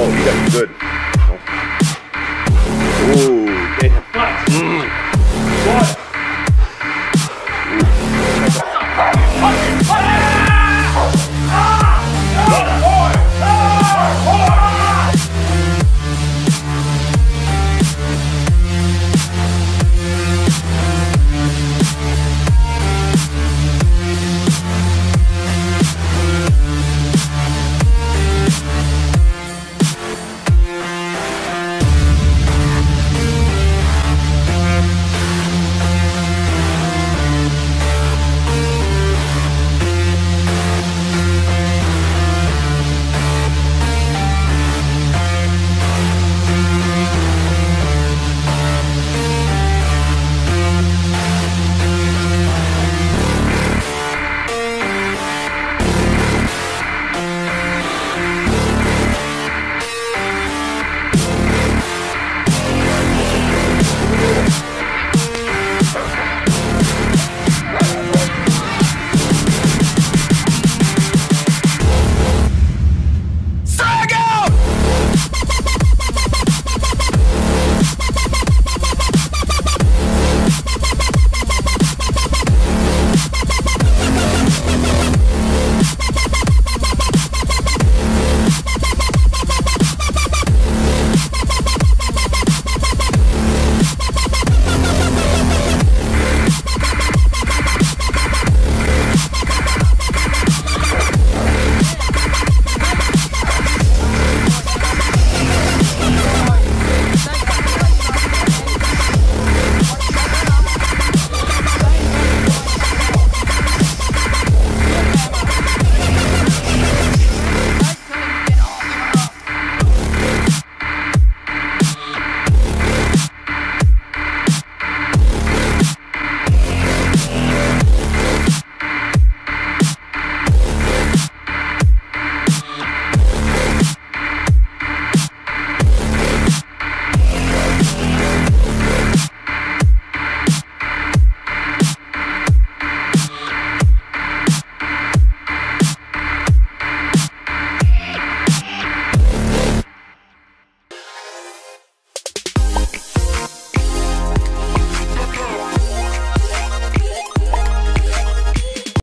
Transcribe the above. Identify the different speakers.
Speaker 1: Oh, you got good. Oh,
Speaker 2: damn. What? Mm. What?